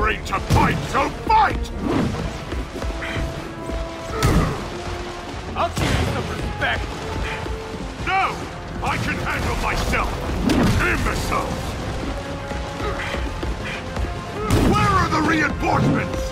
daring to fight, so fight! I'll teach you some respect. No! I can handle myself! Imbeciles! Where are the reinforcements?